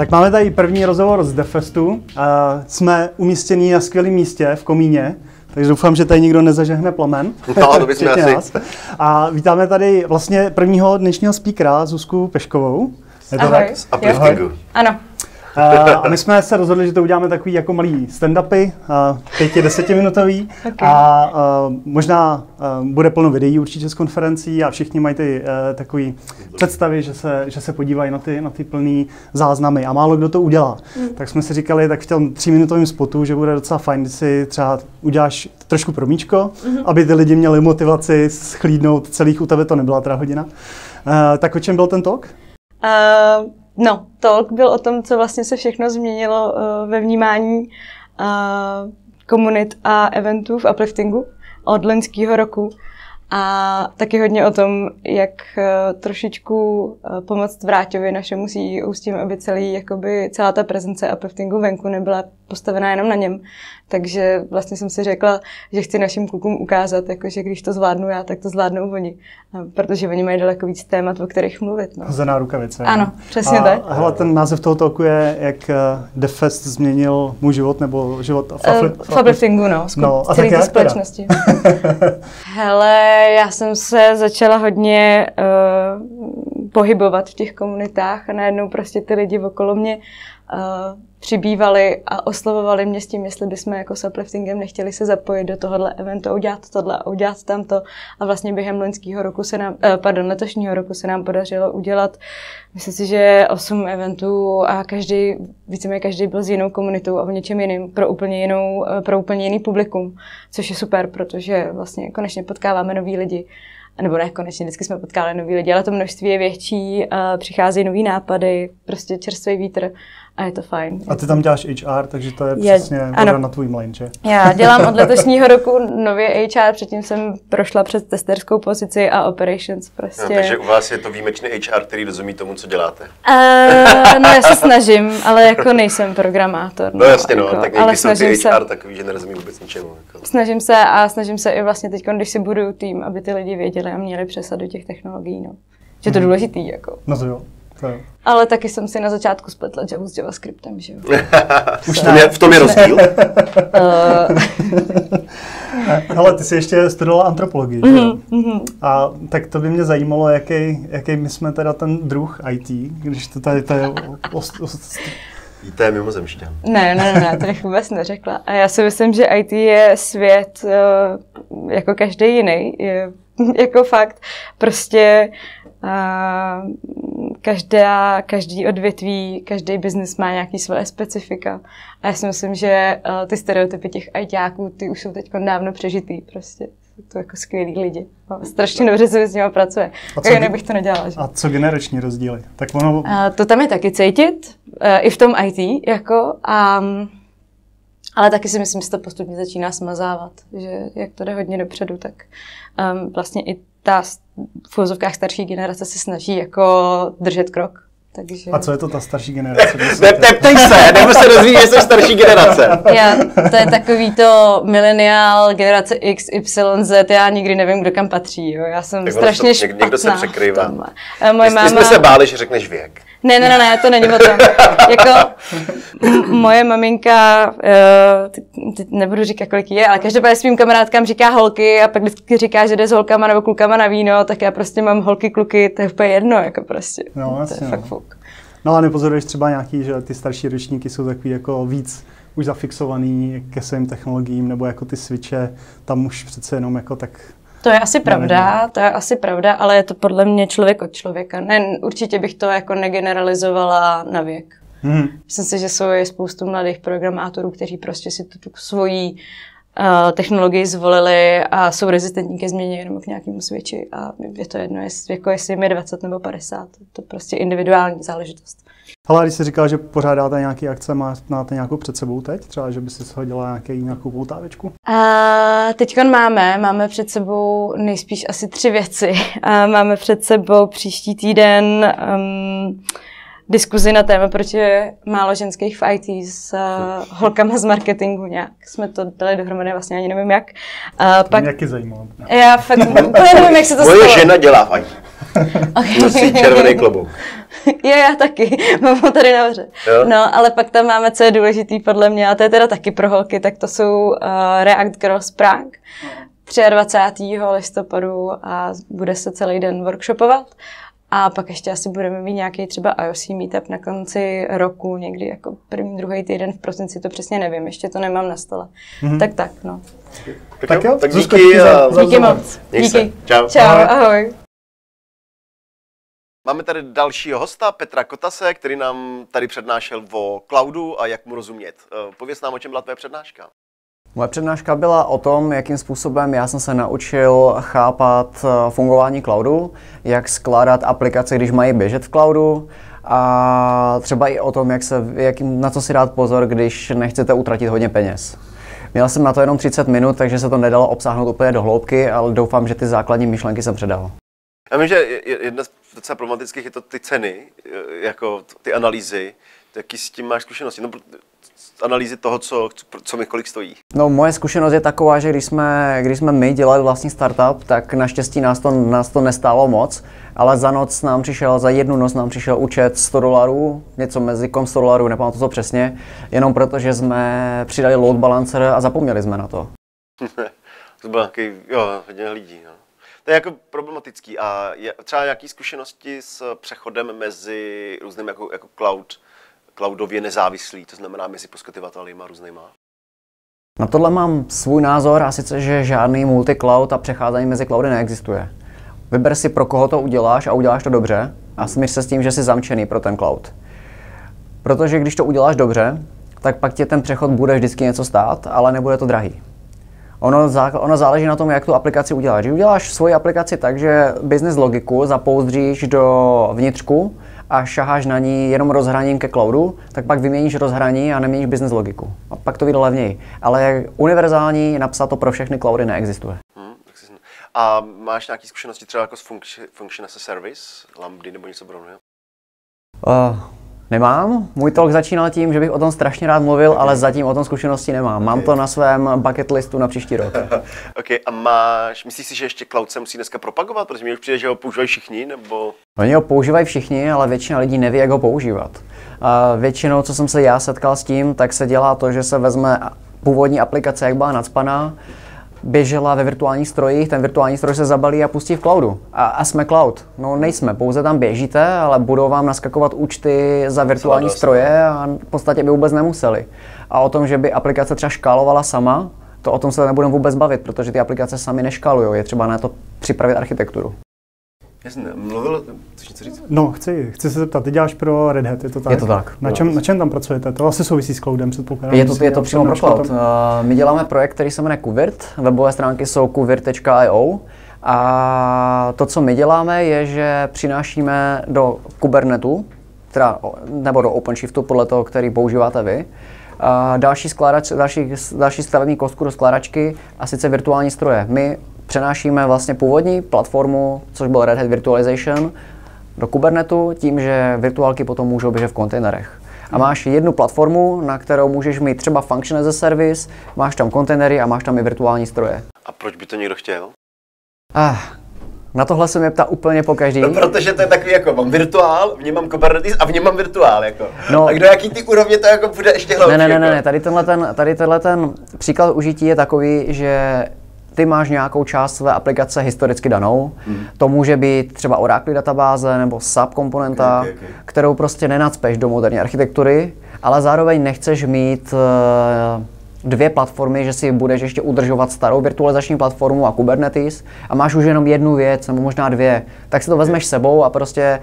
Tak máme tady první rozhovor z Defestu. Uh, jsme umístěni na skvělém místě v Komíně, takže doufám, že tady nikdo nezažehne plamen. No, to bychom asi. Nás. A vítáme tady vlastně prvního dnešního speakera, Zuzku Peškovou. Je to Ahoj. tak? Z upliftingu. Ano. A my jsme se rozhodli, že to uděláme takový jako malý stand-upy, pěti, desetiminutový. Okay. A možná bude plno videí určitě z konferencí a všichni mají ty uh, takový představy, že se, že se podívají na ty, na ty plný záznamy a málo kdo to udělá. Mm. Tak jsme si říkali, tak v tom tříminutovém spotu, že bude docela fajn, když si třeba uděláš trošku promíčko, mm-hmm. aby ty lidi měli motivaci schlídnout celých, u tebe to nebyla teda hodina. Uh, tak o čem byl ten talk? Uh, No, talk byl o tom, co vlastně se všechno změnilo uh, ve vnímání uh, komunit a eventů v upliftingu od loňského roku. A taky hodně o tom, jak uh, trošičku pomoct Vráťovi, našemu CEO, s tím, aby celý, jakoby, celá ta prezence upliftingu venku nebyla postavená jenom na něm. Takže vlastně jsem si řekla, že chci našim klukům ukázat, jako, že když to zvládnu já, tak to zvládnou oni. Protože oni mají daleko víc témat, o kterých mluvit. No. Zená rukavice. Ano, přesně a, tak. A hele, ten název toho toku je, jak The eh, Fest změnil můj život, nebo život v, uh, v upliftingu, no, no a celý té společnosti. hele, já jsem se začala hodně uh, pohybovat v těch komunitách a najednou prostě ty lidi okolo mě uh, přibývali a oslovovali mě s tím, jestli bychom jako s upliftingem nechtěli se zapojit do tohohle eventu, udělat tohle a udělat tamto. A vlastně během loňského roku se nám, eh, pardon, letošního roku se nám podařilo udělat, myslím si, že osm eventů a každý, víceméně každý byl s jinou komunitou a o něčem jiným, pro úplně, jinou, eh, pro úplně jiný publikum, což je super, protože vlastně konečně potkáváme nový lidi nebo ne, konečně vždycky jsme potkali nový lidi, ale to množství je větší, přicházejí nový nápady, prostě čerstvý vítr a je to fajn. A ty tam děláš HR, takže to je, je přesně ano. na tvůj mlin, že? Já dělám od letošního roku nově HR, předtím jsem prošla přes testerskou pozici a operations prostě. No, takže u vás je to výjimečný HR, který rozumí tomu, co děláte. Uh, no já se snažím, ale jako nejsem programátor. No, no jasně, no, jako, tak ale jsou ty HR se, takový, že nerozumí vůbec ničemu. Jako. Snažím se a snažím se i vlastně teď, když si budu tým, aby ty lidi věděli a měli přesad do těch technologií, no. Že to je hmm. důležitý, jako. No to jo. Ale taky jsem si na začátku spletla Java s JavaScriptem, že jo. Už v tom je, v tom je rozdíl? Ale ty jsi ještě studovala antropologii, mm-hmm, že mm-hmm. A tak to by mě zajímalo, jaký, jaký my jsme teda ten druh IT, když to tady to je... Ost, ost, IT je mimozemšťan. Ne, ne, ne, to bych vůbec neřekla. A já si myslím, že IT je svět uh, jako každý jiný. Je, jako fakt prostě uh, každá, každý odvětví, každý biznis má nějaký své specifika. A já si myslím, že uh, ty stereotypy těch ajťáků, ty už jsou teď dávno přežitý prostě. Jsou to jako skvělí lidi. Strašně dobře se s nimi pracuje. A co, jinak bych to nedělala. Že? A co generační rozdíly? Tak ono... Uh, to tam je taky cítit, uh, i v tom IT, jako, um, ale taky si myslím, že to postupně začíná smazávat, že jak to jde hodně dopředu, tak um, vlastně i ta v úzovkách starší generace se snaží jako držet krok. Takže... A co je to ta starší generace? Neptej se, nebo se dozví, že jsi starší generace. Já, to je takový to mileniál, generace X, Y, Z, já nikdy nevím, kdo kam patří. Jo. Já jsem tak strašně to, špatná Někdo se překrývá. Moje máma... jsme se báli, že řekneš věk. Ne, ne, ne, ne, to není o tom. jako m- moje maminka, uh, teď nebudu říkat, kolik je, ale každopádně svým kamarádkám říká holky a pak vždycky říká, že jde s holkama nebo klukama na víno, tak já prostě mám holky, kluky, to je úplně jedno, jako prostě. No, to je fakt no. fuk. No a nepozoruješ třeba nějaký, že ty starší ročníky jsou takový jako víc už zafixovaný ke svým technologiím, nebo jako ty switche, tam už přece jenom jako tak to je asi pravda, to je asi pravda, ale je to podle mě člověk od člověka. Ne, určitě bych to jako negeneralizovala na věk. Hmm. Myslím si, že jsou je spoustu mladých programátorů, kteří prostě si tu, tu svoji technologii zvolili a jsou rezistentní ke změně jenom k nějakému switchi a je to jedno, jest, jako jestli jim je 20 nebo 50. To je prostě individuální záležitost. Ale když jsi říkal, že pořádáte nějaké akce, máte nějakou před sebou teď? Třeba, že by si shodila nějaký, nějakou poutávičku? A teď máme, máme před sebou nejspíš asi tři věci. A máme před sebou příští týden um, diskuzi na téma, proč je málo ženských v IT s uh, holkama z marketingu nějak. Jsme to dali dohromady, vlastně ani nevím jak. Uh, pak... Mě zajímalo. Já fakt úplně nevím, jak se to stalo. Moje žena dělá v IT. okay. Nosí červený klobouk. jo, já taky, mám ho tady nahoře. Jo? No, ale pak tam máme, co je důležitý podle mě, a to je teda taky pro holky, tak to jsou uh, React Girls Prague. 23. listopadu a bude se celý den workshopovat. A pak ještě asi budeme mít nějaký třeba IOC meetup na konci roku, někdy jako první, druhý týden v prosinci, to přesně nevím, ještě to nemám na stole. Mm-hmm. Tak tak, no. Tak, tak jo, tak díky. díky, za, díky moc. Díky. Čau. Čau, ahoj. ahoj. Máme tady dalšího hosta, Petra Kotase, který nám tady přednášel o cloudu a jak mu rozumět. Eh, pověz nám, o čem byla tvoje přednáška. Moje přednáška byla o tom, jakým způsobem já jsem se naučil chápat eh, fungování cloudu, jak skládat aplikace, když mají běžet v cloudu a třeba i o tom, jak se, jak, na co si dát pozor, když nechcete utratit hodně peněz. Měl jsem na to jenom 30 minut, takže se to nedalo obsáhnout úplně do hloubky, ale doufám, že ty základní myšlenky jsem předal. Já vím, že jedna z docela problematických je to ty ceny, eh, jako ty analýzy. Jaký s tím máš zkušenosti? No, analýzy toho, co, co mi kolik stojí? No moje zkušenost je taková, že když jsme, když jsme my dělali vlastní startup, tak naštěstí nás to, nás to nestálo moc, ale za noc nám přišel, za jednu noc nám přišel účet 100 dolarů, něco mezi kom 100 dolarů, nepamatuji to přesně, jenom protože jsme přidali load balancer a zapomněli jsme na to. to bylo nějaký, jo, hodně lidí, no. To je jako problematický a je třeba nějaké zkušenosti s přechodem mezi různými jako, jako cloud cloudově nezávislý, to znamená mezi poskytovateli a různýma? Na tohle mám svůj názor a sice, že žádný multi-cloud a přecházení mezi cloudy neexistuje. Vyber si, pro koho to uděláš a uděláš to dobře a smíř se s tím, že jsi zamčený pro ten cloud. Protože když to uděláš dobře, tak pak tě ten přechod bude vždycky něco stát, ale nebude to drahý. Ono, zá, ono záleží na tom, jak tu aplikaci uděláš. Když uděláš svoji aplikaci tak, že business logiku zapouzdříš do vnitřku a šaháš na ní jenom rozhraním ke cloudu, tak pak vyměníš rozhraní a neměníš business logiku. A pak to vyjde levněji. Ale univerzální napsat to pro všechny cloudy neexistuje. Hmm, a máš nějaké zkušenosti třeba jako s function as a service, Lambdy nebo něco podobného? Uh, Nemám. Můj talk začínal tím, že bych o tom strašně rád mluvil, ale zatím o tom zkušenosti nemám. Mám to na svém bucket listu na příští rok. ok, a máš, myslíš si, že ještě cloud se musí dneska propagovat? Protože mi už přijde, že ho používají všichni, nebo... Oni ho používají všichni, ale většina lidí neví, jak ho používat. A většinou, co jsem se já setkal s tím, tak se dělá to, že se vezme původní aplikace, jak byla nadspaná, běžela ve virtuálních strojích, ten virtuální stroj se zabalí a pustí v cloudu. A, a jsme cloud. No nejsme, pouze tam běžíte, ale budou vám naskakovat účty za virtuální stroje a v podstatě by vůbec nemuseli. A o tom, že by aplikace třeba škálovala sama, to o tom se nebudeme vůbec bavit, protože ty aplikace sami neškalují. Je třeba na to připravit architekturu. Já jsem mluvil, chceš něco říct? No, chci, chci se zeptat, ty děláš pro Red Hat, je to tak? Je to tak. Na čem, na čem tam pracujete? To asi souvisí s cloudem, předpokládám. Je to, je to přímo pro cloud. Uh, my děláme projekt, který se jmenuje Kuvirt. Webové stránky jsou kuvirt.io. A to, co my děláme, je, že přinášíme do Kubernetu, teda, nebo do OpenShiftu, podle toho, který používáte vy, a další, skládač, další, další stavební kostku do skládačky a sice virtuální stroje. My přenášíme vlastně původní platformu, což byl Red Hat Virtualization, do Kubernetu tím, že virtuálky potom můžou běžet v kontejnerech. A máš jednu platformu, na kterou můžeš mít třeba function as a service, máš tam kontejnery a máš tam i virtuální stroje. A proč by to někdo chtěl? Ah, na tohle se mě ptá úplně po každý. No, protože to je takový jako, mám virtuál, v něm mám Kubernetes a v něm mám virtuál, jako. No, a kdo jaký ty úrovně to jako bude ještě hloubší? Ne, ne, ne, jako? ne, tady tenhle ten, tady tenhle ten příklad užití je takový, že ty máš nějakou část své aplikace historicky danou. Hmm. To může být třeba Oracle databáze nebo SAP komponenta, okay, okay, okay. kterou prostě nenacpeš do moderní architektury, ale zároveň nechceš mít uh, dvě platformy, že si budeš ještě udržovat starou virtualizační platformu a Kubernetes a máš už jenom jednu věc, nebo možná dvě, tak si to vezmeš sebou a prostě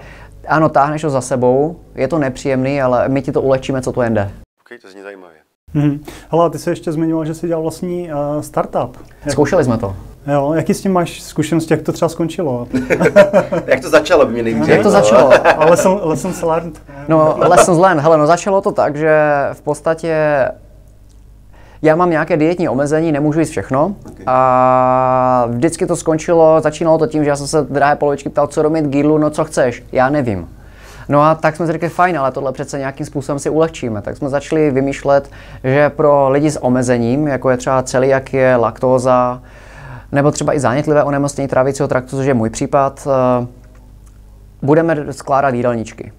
ano, táhneš to za sebou, je to nepříjemný, ale my ti to ulečíme, co to jen jde. Ok, to zní zajímavě. Hmm. Hele, ty jsi ještě zmiňoval, že jsi dělal vlastní uh, startup. Zkoušeli jsme to. Jo, jaký s tím máš zkušenosti, jak to třeba skončilo? jak to začalo, by mě nejvíc Jak to začalo? lesson, lessons learned. No, lessons learned. Hele, no začalo to tak, že v podstatě já mám nějaké dietní omezení, nemůžu jíst všechno. Okay. A vždycky to skončilo, začínalo to tím, že já jsem se drahé polovičky ptal, co domit gídlu, no co chceš, já nevím. No a tak jsme si řekli, fajn, ale tohle přece nějakým způsobem si ulehčíme. Tak jsme začali vymýšlet, že pro lidi s omezením, jako je třeba je laktóza, nebo třeba i zánětlivé onemocnění trávicího traktu, což je můj případ, eh, budeme skládat jídelníčky.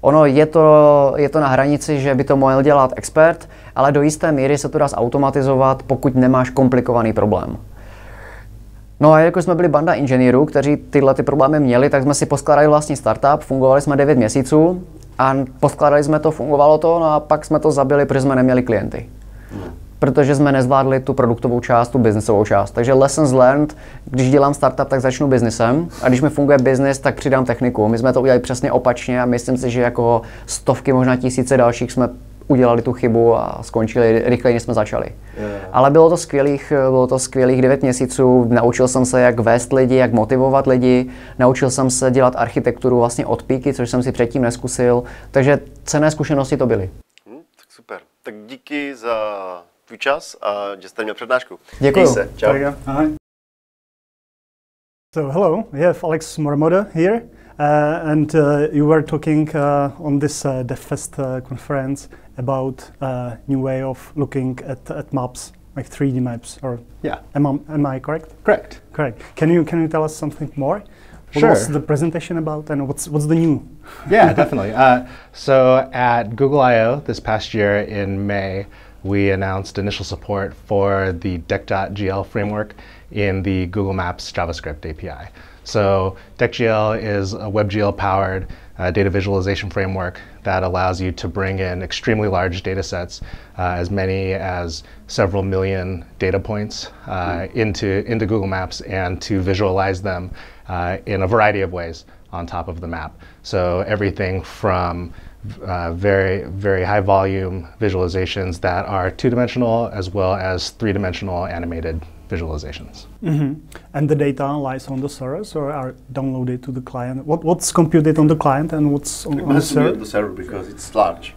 Ono je to, je to na hranici, že by to mohl dělat expert, ale do jisté míry se to dá zautomatizovat, pokud nemáš komplikovaný problém. No a jako jsme byli banda inženýrů, kteří tyhle ty problémy měli, tak jsme si poskládali vlastní startup, fungovali jsme 9 měsíců a poskládali jsme to, fungovalo to, no a pak jsme to zabili, protože jsme neměli klienty. Protože jsme nezvládli tu produktovou část, tu biznisovou část. Takže lessons learned, když dělám startup, tak začnu biznesem a když mi funguje biznis, tak přidám techniku. My jsme to udělali přesně opačně a myslím si, že jako stovky, možná tisíce dalších jsme udělali tu chybu a skončili rychleji, než jsme začali. Yeah. Ale bylo to skvělých, bylo to skvělých 9 měsíců. Naučil jsem se, jak vést lidi, jak motivovat lidi. Naučil jsem se dělat architekturu vlastně od píky, což jsem si předtím neskusil. Takže cené zkušenosti to byly. Hmm, tak super. Tak díky za tvůj čas a že jste měl přednášku. Děkuji. se. Čau. So hello, we have Alex Mormoda here. Uh, and uh, you were talking uh, on this uh, DevFest uh, conference about uh, new way of looking at, at maps, like 3D maps, or yeah, am I, am I correct? Correct. Correct. Can you can you tell us something more? What sure. was the presentation about, and what's what's the new? yeah, definitely. Uh, so at Google I/O this past year in May, we announced initial support for the Deck.gl framework in the Google Maps JavaScript API. So DeckGL is a WebGL powered uh, data visualization framework that allows you to bring in extremely large data sets, uh, as many as several million data points uh, into, into Google Maps and to visualize them uh, in a variety of ways on top of the map. So everything from uh, very, very high volume visualizations that are two dimensional as well as three dimensional animated visualizations. Mm-hmm. And the data lies on the servers or are downloaded to the client? What, what's computed on the client and what's on, on the server? the server because it's large.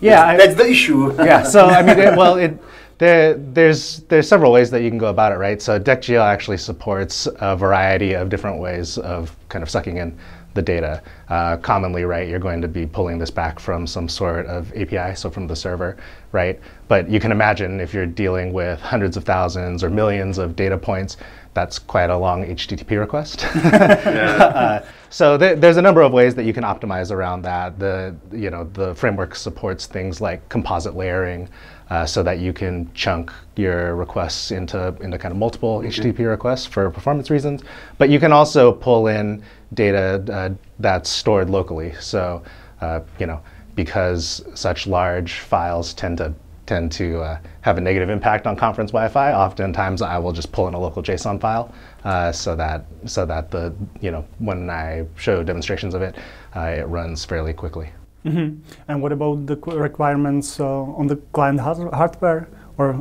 Yeah, that's, that's the issue. yeah. So I mean, it, well, it, there, there's there's several ways that you can go about it, right? So DeckGL actually supports a variety of different ways of kind of sucking in the data. Uh, commonly, right, you're going to be pulling this back from some sort of API, so from the server, right? But you can imagine if you're dealing with hundreds of thousands or millions of data points, that's quite a long HTTP request. uh, so th- there's a number of ways that you can optimize around that. The you know the framework supports things like composite layering, uh, so that you can chunk your requests into into kind of multiple okay. HTTP requests for performance reasons. But you can also pull in data uh, that's stored locally. So uh, you know because such large files tend to tend to uh, have a negative impact on conference Wi-Fi. Oftentimes, I will just pull in a local JSON file uh, so that so that the you know when I show demonstrations of it, uh, it runs fairly quickly. Mm-hmm. And what about the requirements uh, on the client hardware or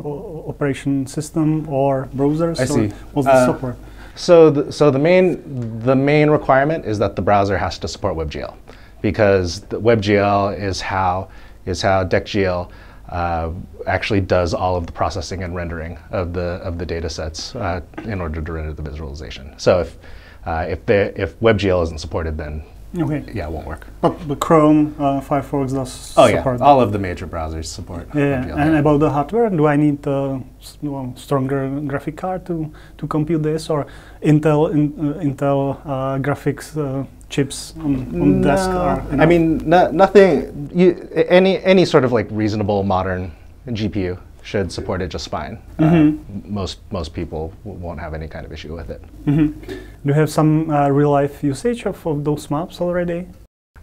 operation system or browsers? I see. what's the uh, software? So the, so the main the main requirement is that the browser has to support WebGL because WebGL is how is how DeckGL uh, actually does all of the processing and rendering of the of the data sets uh, in order to render the visualization. So if uh, if the if WebGL isn't supported, then okay. yeah, it won't work. But the Chrome, uh, Firefox does oh, support. yeah, all of the major browsers support. Yeah, and about the hardware, do I need a well, stronger graphic card to to compute this, or Intel in, uh, Intel uh, graphics? chips on, on no, desk are? I mean, no, nothing. You, any any sort of like reasonable modern GPU should support it just fine. Mm-hmm. Uh, most most people w- won't have any kind of issue with it. Mm-hmm. Do you have some uh, real life usage of, of those maps already?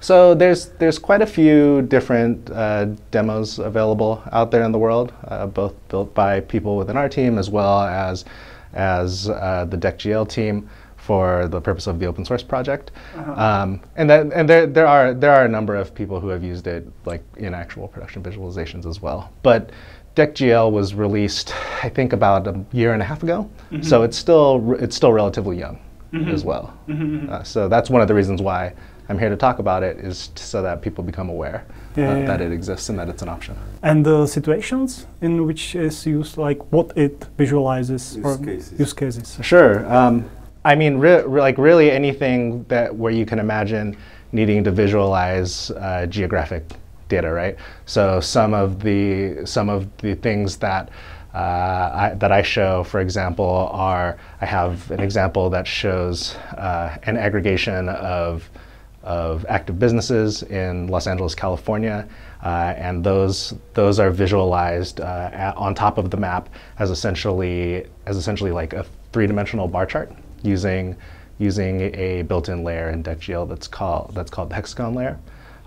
So there's there's quite a few different uh, demos available out there in the world, uh, both built by people within our team as well as as uh, the DeckGL team for the purpose of the open source project. Uh-huh. Um, and then, and there, there are there are a number of people who have used it like in actual production visualizations as well. But DeckGL was released, I think, about a year and a half ago. Mm-hmm. So it's still it's still relatively young mm-hmm. as well. Mm-hmm. Uh, so that's one of the reasons why I'm here to talk about it is so that people become aware yeah, uh, yeah. that it exists and that it's an option. And the situations in which it's used, like what it visualizes use or cases. use cases. Sure. Um, I mean, re- re- like really anything that where you can imagine needing to visualize uh, geographic data, right? So some of the some of the things that uh, I, that I show, for example, are I have an example that shows uh, an aggregation of of active businesses in Los Angeles, California, uh, and those those are visualized uh, at, on top of the map as essentially as essentially like a three-dimensional bar chart using using a built-in layer in DeckGL that's called that's called the hexagon layer.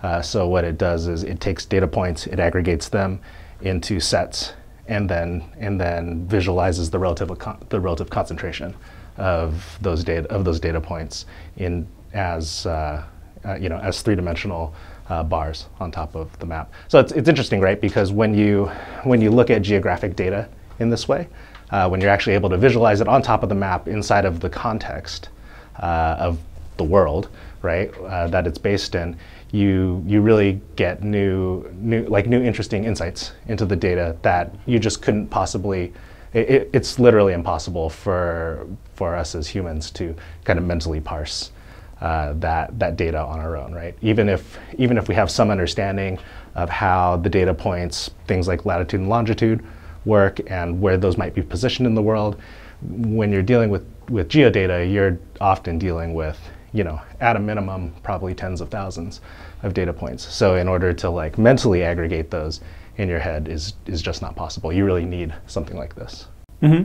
Uh, so what it does is it takes data points, it aggregates them into sets, and then and then visualizes the relative the relative concentration of those data of those data points in as uh, uh, you know as three-dimensional uh, bars on top of the map. So it's, it's interesting, right? Because when you when you look at geographic data in this way, uh, when you're actually able to visualize it on top of the map inside of the context uh, of the world, right, that it's based in, you you really get new new like new interesting insights into the data that you just couldn't possibly. It, it's literally impossible for for us as humans to kind of mentally parse uh, that that data on our own, right? Even if even if we have some understanding of how the data points, things like latitude and longitude, work and where those might be positioned in the world, when you're dealing with with geodata, you're often dealing with you know at a minimum probably tens of thousands of data points. So in order to like mentally aggregate those in your head is is just not possible. You really need something like this. Mm-hmm.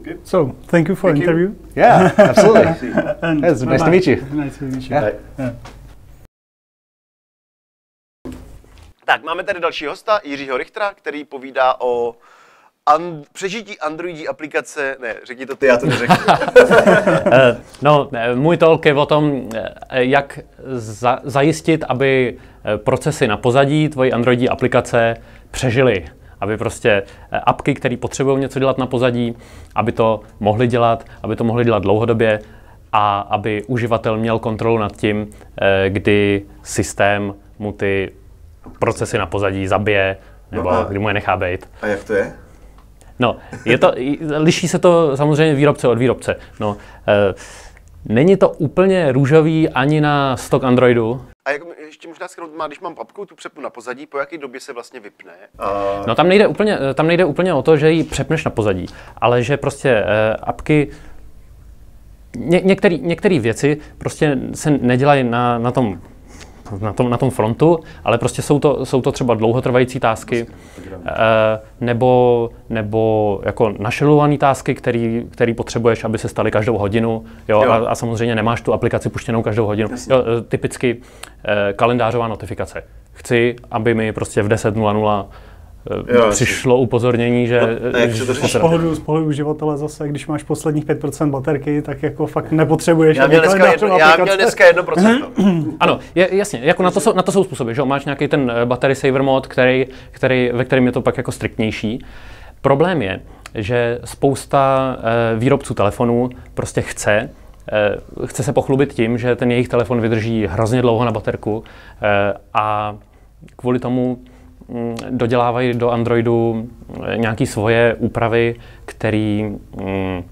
Okay. So thank you for thank interview. You. Yeah, absolutely. and it's nice to meet you. Nice to meet you. Yeah. Yeah. Tak, máme tady další hosta, Jiřího Richtera, který povídá o an- přežití Androidí aplikace, ne, řekni to ty, já to neřeknu. Eh, no, eh, můj talk je o tom, eh, jak za- zajistit, aby procesy na pozadí tvojí Androidí aplikace přežily aby prostě apky, které potřebují něco dělat na pozadí, aby to mohli dělat, aby to mohli dělat dlouhodobě a aby uživatel měl kontrolu nad tím, kdy systém mu ty procesy na pozadí zabije, nebo no kdy mu je nechá být. A jak to je? No, je to, liší se to samozřejmě výrobce od výrobce. No, e, není to úplně růžový ani na stok Androidu. A jak, ještě možná schrnout, má, když mám apku, tu přepnu na pozadí, po jaké době se vlastně vypne? A... No tam nejde, úplně, tam nejde úplně o to, že ji přepneš na pozadí, ale že prostě uh, apky Ně, některé věci prostě se nedělají na, na tom na tom, na tom frontu, ale prostě jsou to, jsou to třeba dlouhotrvající tásky e, nebo, nebo jako našelované tásky, který, který potřebuješ, aby se staly každou hodinu jo, jo. A, a samozřejmě nemáš tu aplikaci puštěnou každou hodinu. Jo, eh, typicky e, kalendářová notifikace. Chci, aby mi prostě v 10.00 jo, přišlo jasný. upozornění, že... No, že z, pohledu, z pohledu uživatele zase, když máš posledních 5% baterky, tak jako fakt nepotřebuješ. Já měl dneska, jedno, já měl dneska 1%. ano, je, jasně, jako na to, jsou, na to jsou způsoby, že máš nějaký ten eh, battery saver mod, který, který, ve kterém je to pak jako striktnější. Problém je, že spousta uh, výrobců telefonů prostě chce, uh, chce se pochlubit tím, že ten jejich telefon vydrží hrozně dlouho na baterku uh, a kvůli tomu dodělávají do Androidu nějaké svoje úpravy, který, mm,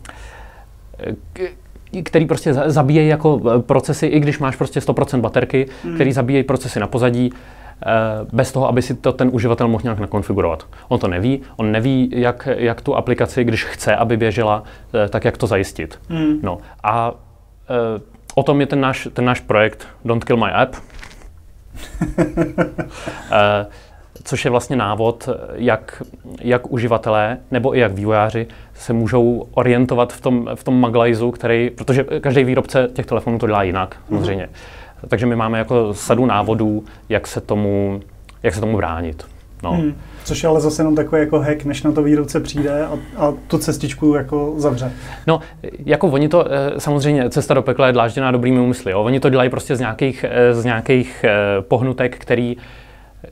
který prostě zabíjejí jako eh, procesy, i když máš prostě 100% baterky, hmm. který zabíjejí procesy na pozadí, eh, bez toho, aby si to ten uživatel mohl nějak nakonfigurovat. On to neví, on neví, jak, jak tu aplikaci, když chce, aby běžela, tak jak to zajistit. Hmm. No a o tom je ten náš, ten náš projekt Don't Kill My App. což je vlastně návod, jak, jak uživatelé nebo i jak vývojáři se můžou orientovat v tom, v tom maglajzu, který, protože každý výrobce těch telefonů to dělá jinak, mhm. samozřejmě. Mm-hmm. Takže my máme jako sadu návodů, jak se tomu, jak se tomu bránit. No. Hmm. Což je ale zase jenom takový jako hack, než na to výrobce přijde a, a tu cestičku jako zavře. No, jako oni to, eh, samozřejmě cesta do pekla je dlážděná dobrými úmysly. Jo. Oni to dělají prostě z nějakých, eh, z nějakých eh, pohnutek, který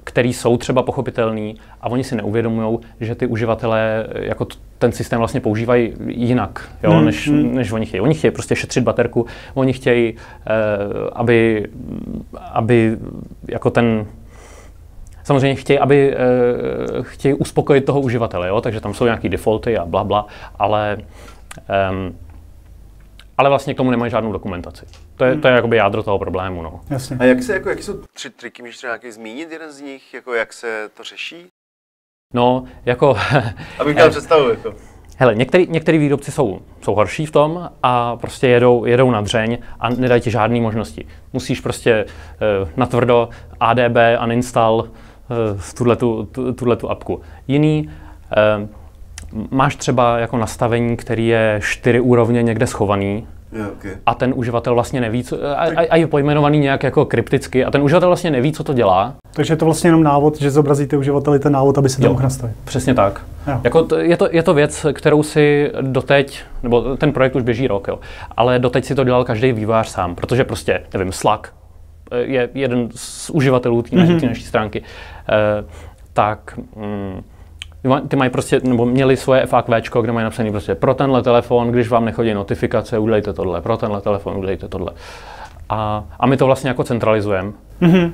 který jsou třeba pochopitelný a oni si neuvědomují, že ty uživatelé jako ten systém vlastně používají jinak, jo, hmm, než, hmm. než oni chtějí. Oni chtějí prostě šetřit baterku, oni chtějí, eh, aby, aby jako ten Samozřejmě chtějí, aby, eh, chtějí uspokojit toho uživatele, jo? takže tam jsou nějaké defaulty a bla, bla ale um, ale vlastně k tomu nemají žádnou dokumentaci. To je, hmm. to je jakoby jádro toho problému. No. Jasně. A jak, se, jako, jaký jsou tři triky, můžeš třeba nějaký zmínit jeden z nich, jako jak se to řeší? No, jako... Abych měl představu, jako. Hele, některý, některý výrobci jsou, jsou horší v tom a prostě jedou, jedou na dřeň a nedají ti žádné možnosti. Musíš prostě uh, natvrdo ADB uninstall uh, tuhletu, tuhletu apku. Jiný, uh, máš třeba jako nastavení, který je čtyři úrovně někde schovaný, Yeah, okay. a ten uživatel vlastně neví, co, a, a, a je pojmenovaný nějak jako krypticky a ten uživatel vlastně neví, co to dělá. Takže je to vlastně jenom návod, že zobrazíte uživateli ten návod, aby se to mohl nastavit. Přesně tak. Jako to, je, to, je to věc, kterou si doteď, nebo ten projekt už běží rok, jo, ale doteď si to dělal každý vývojář sám, protože prostě, nevím, Slack je jeden z uživatelů té mm-hmm. naší stránky, eh, tak mm, ty mají prostě, nebo měli svoje FAQ, kde mají napsaný prostě pro tenhle telefon, když vám nechodí notifikace, udělejte tohle, pro tenhle telefon, udělejte tohle. A, a my to vlastně jako centralizujeme. Mm-hmm. Uh,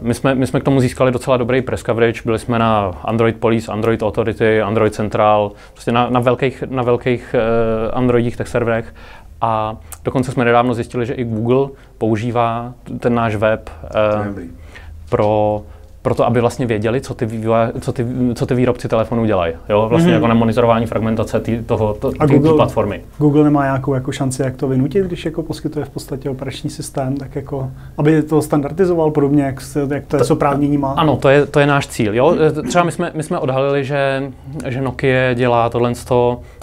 my, jsme, my jsme k tomu získali docela dobrý press coverage, byli jsme na Android Police, Android Authority, Android Central, prostě na, na velkých, na velkých uh, Androidích tech serverech a dokonce jsme nedávno zjistili, že i Google používá ten náš web uh, pro proto aby vlastně věděli, co ty, vývoj, co ty, co ty výrobci telefonů dělají. Jo? Vlastně mm-hmm. jako na monitorování fragmentace tý, toho, to, A Google, platformy. Google nemá nějakou jako šanci, jak to vynutit, když jako poskytuje v podstatě operační systém, tak jako, aby to standardizoval podobně, jak, se, jak to, to soprávnění má. Ano, to je, to je náš cíl. Jo? Třeba my jsme, my jsme odhalili, že, že Nokia dělá tohle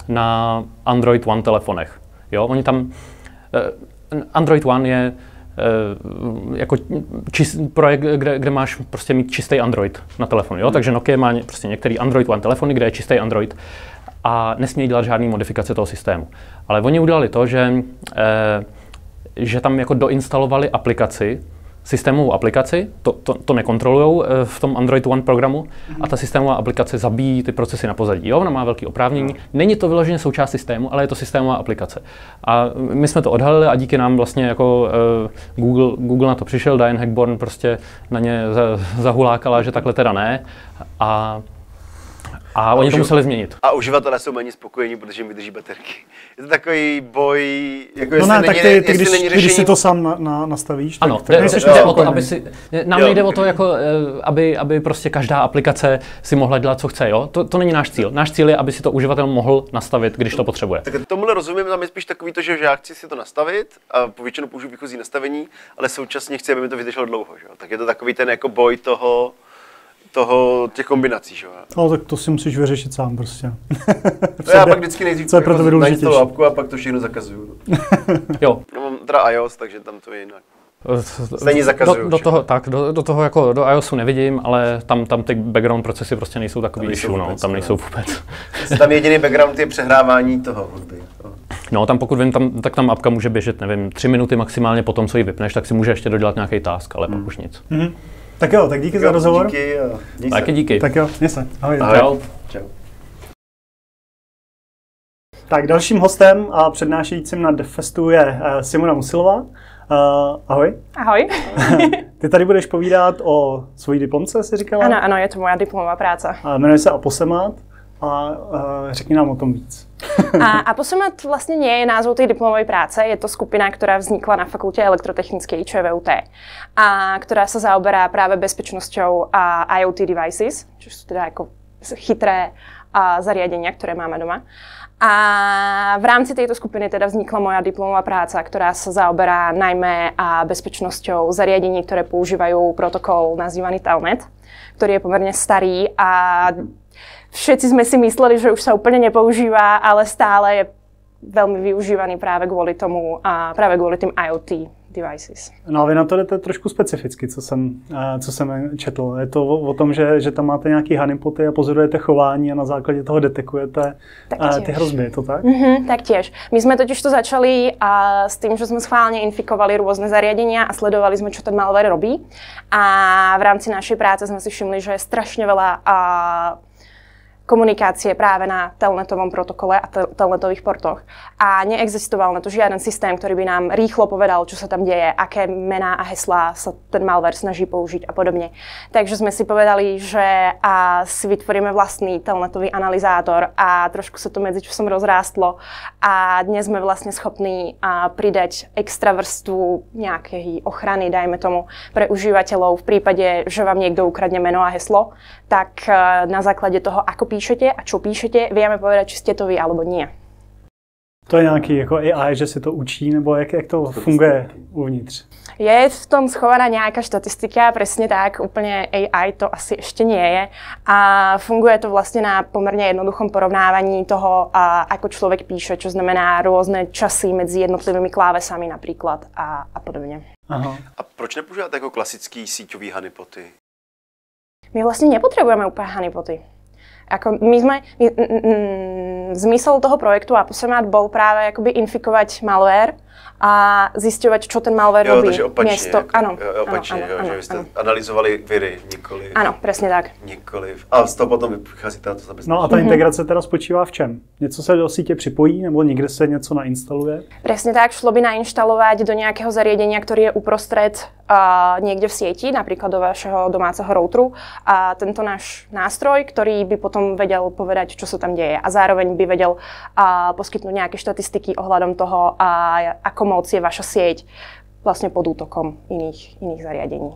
na Android One telefonech. Jo? Oni tam, eh, Android One je jako čist, projekt, kde, kde máš prostě mít čistý Android na telefonu. Jo? Hmm. Takže Nokia má prostě některý Android One telefony, kde je čistý Android a nesmí dělat žádné modifikace toho systému. Ale oni udělali to, že, eh, že tam jako doinstalovali aplikaci, systémovou aplikaci, to, to, to nekontrolují eh, v tom Android One programu a ta systémová aplikace zabíjí ty procesy na pozadí. Jo, ona má velké oprávnění. Není to vyloženě součást systému, ale je to systémová aplikace. A my jsme to odhalili a díky nám vlastně jako uh, Google, Google na to přišel, Diane Hackborn prostě na ně zahulákala, že takhle teda ne. A a, a oni to museli změnit. A uživatelé jsou méně spokojení, protože jim vydrží baterky. Je to takový boj, jako no ne, tak ty, ty když, není řešení... když si to sám na, na, nastavíš, ano, tak, jde, jde, o to, aby si, nám jo. nejde o to, jako, eh, aby, aby prostě každá aplikace si mohla dělat, co chce. Jo? To, to není náš cíl. Náš cíl je, aby si to uživatel mohl nastavit, když to potřebuje. Tak tomuhle rozumím, tam je spíš takový to, že já chci si to nastavit a po většinu použiju výchozí nastavení, ale současně chci, aby mi to vydrželo dlouho. Že? Tak je to takový ten jako boj toho, toho, těch kombinací, že No, tak to si musíš vyřešit sám prostě. no, já pak vždycky nejdřív Co je pro to najít toho apku a pak to všechno zakazuju. jo. Já mám teda iOS, takže tam to je jinak. Stejně zakazuju. Do, do toho, tak, do, do, toho jako do iOSu nevidím, ale tam, tam ty background procesy prostě nejsou takový issue, no, tam nejsou vůbec. tam jediný background je přehrávání toho hudby. No, tam pokud vím, tam, tak tam apka může běžet, nevím, tři minuty maximálně po tom, co ji vypneš, tak si může ještě dodělat nějaký task, ale hmm. pak už nic. Mm-hmm. Tak jo, tak díky tak za rozhovor. Díky a Taky díky. Tak jo, měj se. Ahoj. Ahoj. Čau. Tak dalším hostem a přednášejícím na Defestu je uh, Simona Musilová. Uh, ahoj. Ahoj. Ty tady budeš povídat o svojí diplomce, si říkala? Ano, ano, je to moja diplomová práce. Uh, jmenuje se Aposemat a uh, řekni nám o tom víc. a Aposemat vlastně nie je názov tej diplomovej práce, je to skupina, ktorá vznikla na fakulte elektrotechnickej, čo je VUT, a ktorá sa zaoberá práve bezpečnosťou a IoT devices, čo sú teda ako chytré a zariadenia, ktoré máme doma. A v rámci tejto skupiny teda vznikla moja diplomová práca, ktorá sa zaoberá najmä a bezpečnosťou zariadení, ktoré používajú protokol nazývaný Telnet, ktorý je pomerne starý a všetci sme si mysleli, že už sa úplne nepoužíva, ale stále je veľmi využívaný práve kvôli tomu a práve kvôli tým IoT devices. No a vy na to jdete trošku specificky, co jsem, co jsem četl. Je to o, o tom, že, že tam máte nějaký honeypoty a pozorujete chování a na základě toho detekujete tak ty hrozby, je to tak? Mm-hmm, tak tiež. My sme totiž to začali a s tým, že sme schválne infikovali rôzne zariadenia a sledovali sme, čo ten malware robí. A v rámci našej práce sme si všimli, že je strašne veľa a, komunikácie práve na telnetovom protokole a telnetových portoch. A neexistoval na to žiaden systém, ktorý by nám rýchlo povedal, čo sa tam deje, aké mená a heslá sa ten malware snaží použiť a podobne. Takže sme si povedali, že a si vytvoríme vlastný telnetový analyzátor a trošku sa to medzičasom rozrástlo a dnes sme vlastne schopní a pridať extra vrstvu nejakej ochrany, dajme tomu, pre užívateľov v prípade, že vám niekto ukradne meno a heslo, tak na základe toho, ako píšete a čo píšete, vieme povedať, či ste to vy alebo nie. To je nějaký jako AI, že si to učí, nebo jak, jak to funguje uvnitř? Je v tom schovaná nejaká štatistika, presne tak, úplne AI to asi ešte nie je. A funguje to vlastne na pomerne jednoduchom porovnávaní toho, a, ako človek píše, čo znamená rôzne časy medzi jednotlivými klávesami napríklad a, a podobne. Aha. A proč nepoužíváte jako klasický síťový honeypoty? My vlastne nepotrebujeme úplne honeypoty. Ako my sme, my, mm, mm, zmysel toho projektu Aposemat bol práve akoby infikovať malware a zisťovať, čo ten malware Jo, robí. takže opačně. Miesto, jako, ano, jo, opačně, ano, jo, ano, že vy jste ano. analyzovali viry, nikoli. Ano, presne tak. Nikoliv. A z toho potom vycházíte na to zabezpečení. No a ta integrace teda spočívá v čem? Něco se do sítě připojí, nebo někde se něco nainstaluje? Presne tak, šlo by nainštalovať do nejakého zariadenia, ktorý je uprostred uh, niekde v sieti, napríklad do vašeho domáceho routeru. A tento náš nástroj, ktorý by potom vedel povedať, čo sa tam deje. A zároveň by vedel uh, poskytnúť nejaké štatistiky ohľadom toho, uh, ako moc je vaša sieť vlastne pod útokom iných, iných zariadení.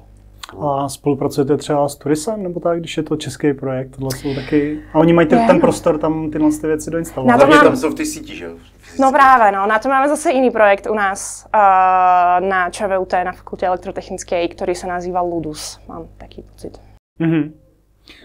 A spolupracujete třeba s Turisem, nebo tak, když je to český projekt, tohle jsou taky... A oni mají ten, ten prostor tam tyhle ty věci doinstalovat. Na to mám- tam jsou v té síti, že jo? No práve, no. Na to máme zase iný projekt u nás uh, na ČVUT, na Fakulte elektrotechnickej, ktorý sa nazýva Ludus. Mám taký pocit. Mhm.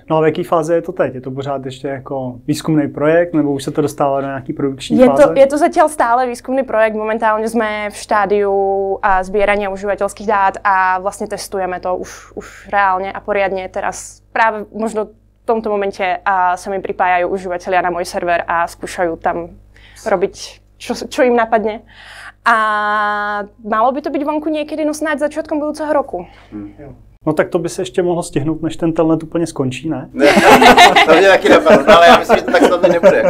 No a v jaké fázi je to teď? Je to pořád ještě jako výzkumný projekt, nebo už se to dostává do nějaký produkční Je fáze? to, je to zatiaľ stále výskumný projekt, momentálne sme v štádiu a zbierania užívateľských dát a vlastne testujeme to už, už reálne a poriadne. Teraz práve možno v tomto momente a sa mi pripájajú užívateľia na môj server a skúšajú tam robiť, čo, čo im napadne. A malo by to byť vonku niekedy, no snáď začiatkom budúceho roku. No tak to by se ještě mohlo stihnout, než ten telnet úplně skončí, ne? Ne, to mě taky napadlo, ale já myslím, že to tak snadno nebude.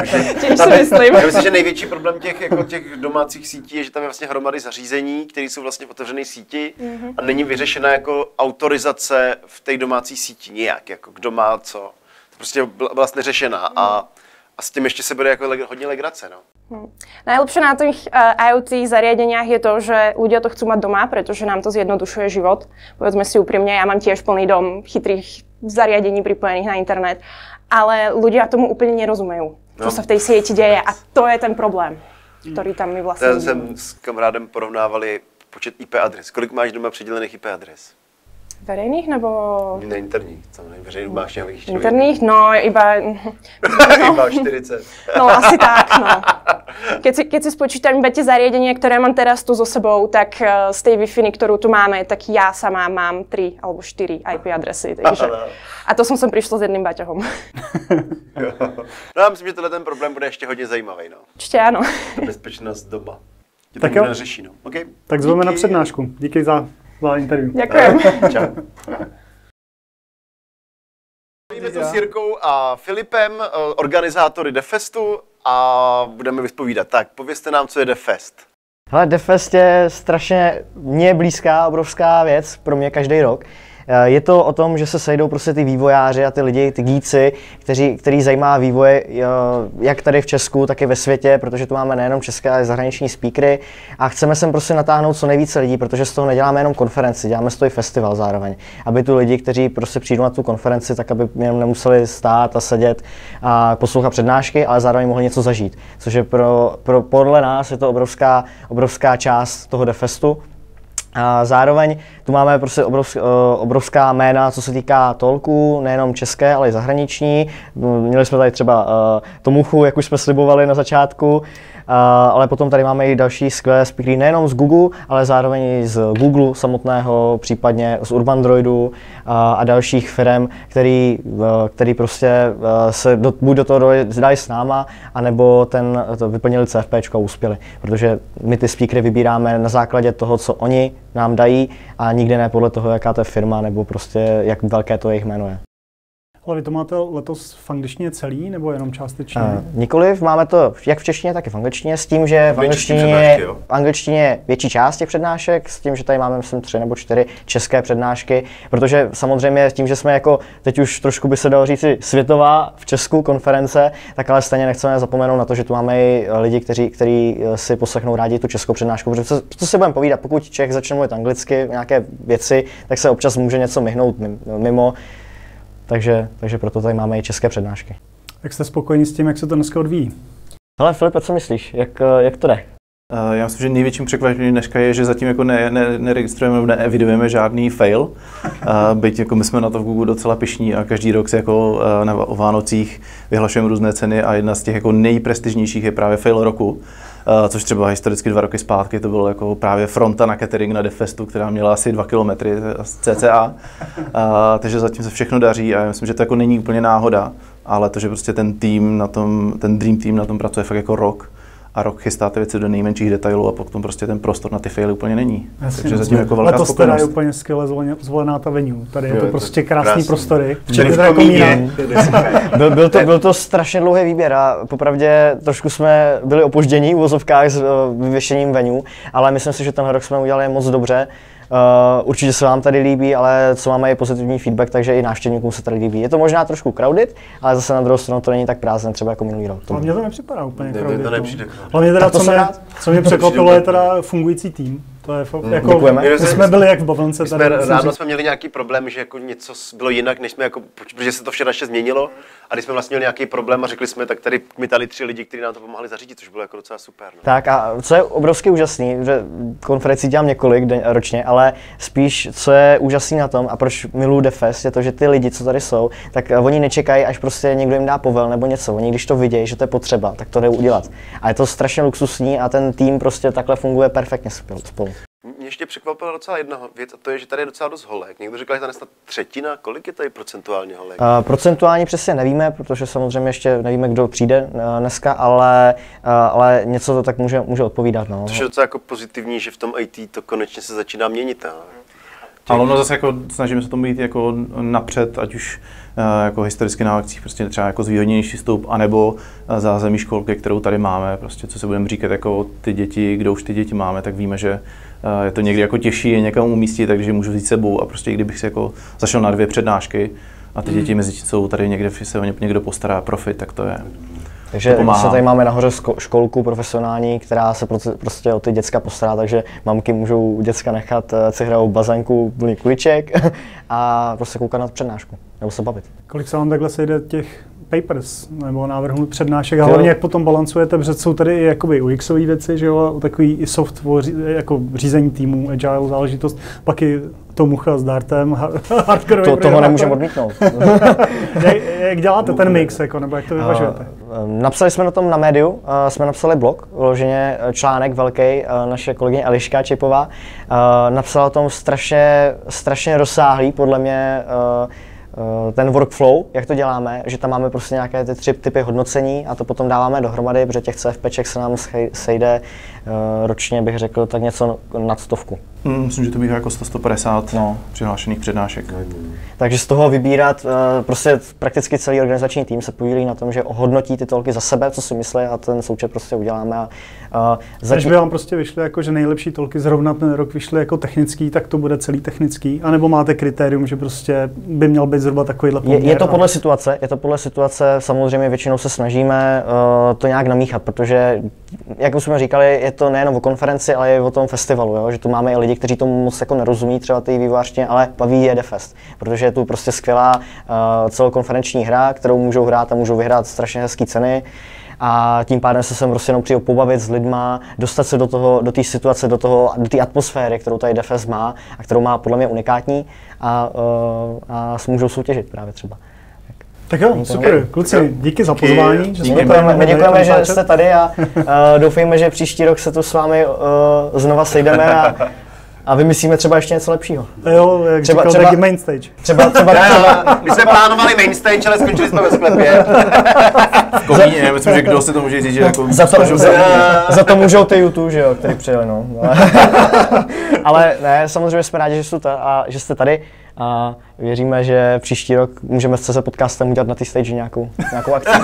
Tam si myslím. Já myslím, že největší problém těch, jako těch domácích sítí je, že tam je vlastně hromady zařízení, které jsou vlastně v otevřené síti a není vyřešena jako autorizace v té domácí síti nějak, jako kdo má co. To prostě byla vlastně řešená a, a s tím ještě se bude jako leg- hodně legrace, no. Najlepšie na tých uh, IoT zariadeniach je to, že ľudia to chcú mať doma, pretože nám to zjednodušuje život. Povedzme si úprimne, ja mám tiež plný dom chytrých zariadení pripojených na internet, ale ľudia tomu úplne nerozumejú, čo No. sa v tej sieti deje a to je ten problém, ktorý tam my vlastne Já vidíme. jsem s kamarádem porovnávali počet IP adres. Kolik máš doma přidělených IP adres? Verejných nebo Na interních, samozřejmě veřejných máš nějakých člověk. interných? No, iba... Iba 40. No, asi tak, no. Keď si, keď si spočítam iba tie zariadenia, ktoré mám teraz tu so sebou, tak eh, z tej wi ktorú tu máme, tak ja sama mám 3 alebo 4 IP adresy. Takže... Ano. A to som sem prišla s jedným baťahom. Jo. No já myslím, že tenhle ten problém bude ještě hodně zajímavý, no. Určite áno. Ta bezpečnost doma. Je Tak to jo. řeší, no. Okay. Tak zveme na Díky. přednášku. Díky za, za interview. Ďakujem. Čau. Mluvíme s Jirkou a Filipem, eh, organizátory Defestu a budeme vyspovídat. Tak, povězte nám, co je Defest. Hele, Defest je strašně mně blízká, obrovská věc pro mě každý rok. Eh, Je to o tom, že se sejdou prostě ty vývojáři a ty lidi, ty gíci, kteří, který zajímá vývoj eh, jak tady v Česku, tak i ve světě, protože tu máme nejenom české, ale i zahraniční speakery a chceme sem prostě natáhnout co nejvíce lidí, protože z toho neděláme jenom konferenci, děláme z toho i festival zároveň. Aby tu lidi, kteří prostě přijdou na tu konferenci, tak aby jenom nemuseli stát a sedět a poslouchat přednášky, ale zároveň mohli něco zažít. Což je pro, pro podle nás je to obrovská, obrovská část toho Defestu. A zároveň tu máme prostě obrovsk, eh, obrovská jména, co se týká tolku, nejenom české, ale i zahraniční. Měli jsme tady třeba uh, Tomuchu, jak už jsme slibovali na začátku, ale potom tady máme i další skvělé speakery nejenom z Google, ale zároveň i z Google samotného, případně z Urbandroidu uh, a dalších firm, který, uh, který prostě se do, buď do toho dají s náma, anebo ten, to vyplnili CFP a uspěli. Protože my ty speakery vybíráme na základě toho, co oni nám dají a nikdy ne podle toho, jaká to je firma nebo prostě jak velké to jejich jméno je. Ale vy to máte letos v angličtině celý, nebo jenom částečně? Uh, nikoliv, máme to jak v češtině, tak i v angličtině, s tím, že v angličtině, v angličtině je větší část těch přednášek, s tím, že tady máme, myslím, tři nebo čtyři české přednášky, protože samozřejmě s tím, že jsme jako, teď už trošku by se dalo říci, světová v Česku konference, tak ale stejně nechceme zapomenout na to, že tu máme i lidi, kteří, kteří eh, si poslechnou rádi tu českou přednášku, protože co, co si budeme povídat, pokud Čech začne mluvit anglicky, nějaké věci, tak se občas může něco myhnout mimo, takže, takže proto tady máme i české přednášky. Jak jste spokojení s tím, jak se to dneska odvíjí? Ale Filipe, co myslíš? Jak, jak to jde? Uh, já myslím, že největším překvapením dneška je, že zatím jako ne, ne, neregistrujeme nebo neevidujeme žádný fail. Uh, byť jako my jsme na to v Google docela pišní a každý rok se jako na, o Vánocích vyhlašujeme různé ceny a jedna z těch jako nejprestižnějších je právě fail roku. Uh, což třeba historicky dva roky zpátky to bylo jako právě fronta na catering na Defestu, která měla asi dva kilometry cca. Uh, takže zatím se všechno daří a já myslím, že to jako není úplně náhoda, ale to, že prostě ten tým na tom, ten Dream Team na tom pracuje fakt jako rok, a rok chystáte věci do nejmenších detailů a potom prostě ten prostor na ty faily úplně není. Jasně, Takže zatím jako velká Letos teda je úplně skvěle zvolená, ta venue. Tady je Jo, to prostě krásný, krásný. prostory. Jako komíně. Byl, byl, to, byl to strašně dlouhý výběr a popravdě trošku jsme byli opoždění v vozovkách s uh, vyvěšením venue, ale myslím si, že tenhle rok jsme udělali moc dobře. Uh, určitě se vám tady líbí, ale co máme je pozitivní feedback, takže i návštěvníkům se tady líbí. Je to možná trošku crowded, ale zase na druhou stranu to není tak prázdné, třeba jako minulý rok. Ale mně to nepřipadá úplně Ne, crowded, to nepřijde. Ale mě teda, co mě, co mě překvapilo, je teda fungující tým. To je fakt, jako, Děkujeme. my jsme byli jak v bavlnce jsme tady. ráno jsme měli nějaký problém, že jako něco bylo jinak, než jsme jako, protože se to včera ještě změnilo. A když jsme vlastně měli nějaký problém a řekli jsme, tak tady my tady tři lidi, kteří nám to pomáhali zařídit, což bylo jako docela super. No. Tak a co je obrovsky úžasný, že konferencí dělám několik den, ročně, ale spíš co je úžasný na tom a proč miluju Defest, je to, že ty lidi, co tady jsou, tak eh, oni nečekají, až prostě někdo jim dá povel nebo něco. Oni když to vidějí, že to je potřeba, tak to jdou udělat. A je to strašně luxusní a ten tým prostě takhle funguje perfektně spolu. Mě ještě překvapila docela jedna věc a to je, že tady je docela dost holek. Někdo říkal, že tady je snad třetina, kolik je tady procentuálně holek? Uh, procentuálně přesně nevíme, protože samozřejmě ještě nevíme, kdo přijde uh, dneska, ale, uh, ale něco to tak může, může odpovídat. No. Což je docela jako pozitivní, že v tom IT to konečně se začíná měnit. A Ale ono zase jako snažíme se tomu být jako napřed, ať už jako historicky na akcích, prostě třeba jako zvýhodněnější vstup, anebo zázemí školky, kterou tady máme, prostě co se budeme říkat jako ty děti, kdo už ty děti máme, tak víme, že je to někdy jako těžší je někam umístit, takže můžu vzít sebou a prostě kdybych si jako zašel na dvě přednášky a ty děti mezi tím jsou tady někde se o ně někdo postará profit, tak to je. Takže To vlastně tady máme nahoře školku profesionální, která se prostě o ty děcka postará, takže mamky můžou děcka nechat eh, si hrajou bazénku plný kuliček a prostě koukat na přednášku nebo se bavit. Kolik se vám takhle sejde těch papers nebo návrhů přednášek a hlavně jak potom balancujete, protože jsou tady i jakoby UXové věci, že jo, takový i software, jako řízení týmů, agile záležitost, pak i to mucha s dartem, hardcore To, toho nemůžeme odmítnout. jak, jak, děláte ten mix, jako, nebo jak to vyvažujete? Uh, Napsali jsme na tom na médiu, uh, jsme napsali blog, vloženě uh, článek velký, naše kolegyně Eliška Čepová napsala o tom strašně, strašně rozsáhlý, podle mě, ten workflow, jak to děláme, že tam máme prostě nějaké ty tři typy hodnocení a to potom dáváme dohromady, protože těch CFPček se nám sejde ročně, bych řekl, tak něco nad stovku. Hmm, myslím, že to bývá jako 100-150 No. přihlášených přednášek. Takže z toho vybírat, eh, prostě prakticky celý organizační tým se podílí na tom, že ohodnotí ty tolky za sebe, co si myslí a ten součet prostě uděláme. A, a Když zatím, by vám prostě vyšly jako, že nejlepší tolky zrovna ten rok vyšly jako technický, tak to bude celý technický, anebo máte kritérium, že prostě by měl být zhruba takovýhle je, poměr. je to a- podle situace, je to podle situace, samozřejmě většinou se snažíme uh, to nějak namíchat, protože, jak už jsme říkali, je to nejen o konferenci, ale i o tom festivalu, jo? že tu máme i lidi, kteří tomu moc jako nerozumí, třeba ty vývojářštině, ale baví je Defest, protože je tu prostě skvělá uh, celokonferenční hra, kterou můžou hrát a můžou vyhrát strašně hezké ceny. A tím pádem se sem prostě jenom přijel pobavit s lidma, dostat se do toho, do té situace, do toho, do té atmosféry, kterou tady Defest má a kterou má podle mě unikátní a, uh, a můžou soutěžit právě třeba. Tak jo, super, kluci, díky za pozvání. že My jsme děkujeme, my děkujeme že jste tady a uh, doufejme, že příští rok se tu s vámi uh, znova sejdeme a, a vymyslíme třeba ještě něco lepšího. Jo, jak Třeba- třeba, říkal, třeba- taky main stage. Třeba, třeba, třeba My jsme plánovali main stage, ale skončili jsme ve sklepě. V komíně, myslím, že kdo si to může říct, že jako za, to, za, za to můžou ty YouTube, že jo, který přijeli, no. Ale ne, samozřejmě jsme rádi, že jste, a, že jste tady a věříme, že příští rok můžeme se podcastem udělat na té stage nějakou, nějakou akci.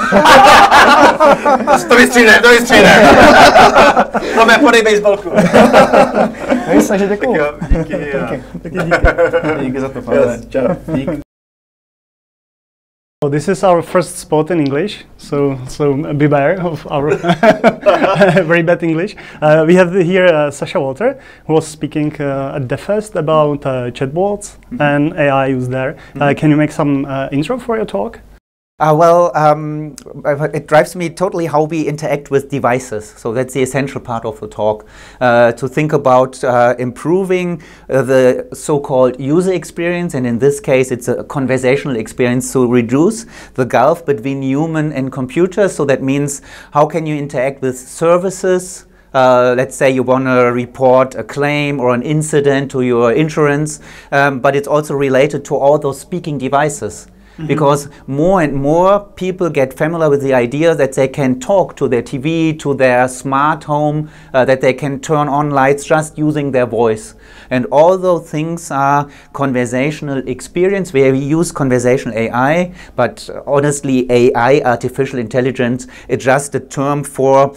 To vystříhne, to vystříhne. Máme podej baseballku. No nic, takže děkuju. Jo, díky. Taky díky. Díky za to, pane. Čau. Dík. So this is our first spot in English, so so beware of our very bad English. Uh, we have here uh, Sasha Walter, who was speaking uh, at DevFest about uh, chatbots and AI use there. Uh, can you make some uh, intro for your talk? Uh, well, um, it drives me totally how we interact with devices. So that's the essential part of the talk. Uh, to think about uh, improving uh, the so-called user experience, and in this case, it's a conversational experience to reduce the gulf between human and computer. So that means how can you interact with services, uh, let's say you want to report a claim or an incident to your insurance, um, but it's also related to all those speaking devices. Mm-hmm. Because more and more people get familiar with the idea that they can talk to their TV, to their smart home, uh, that they can turn on lights just using their voice. And all those things are conversational experience where we use conversational AI, but honestly, AI, artificial intelligence, it's just a term for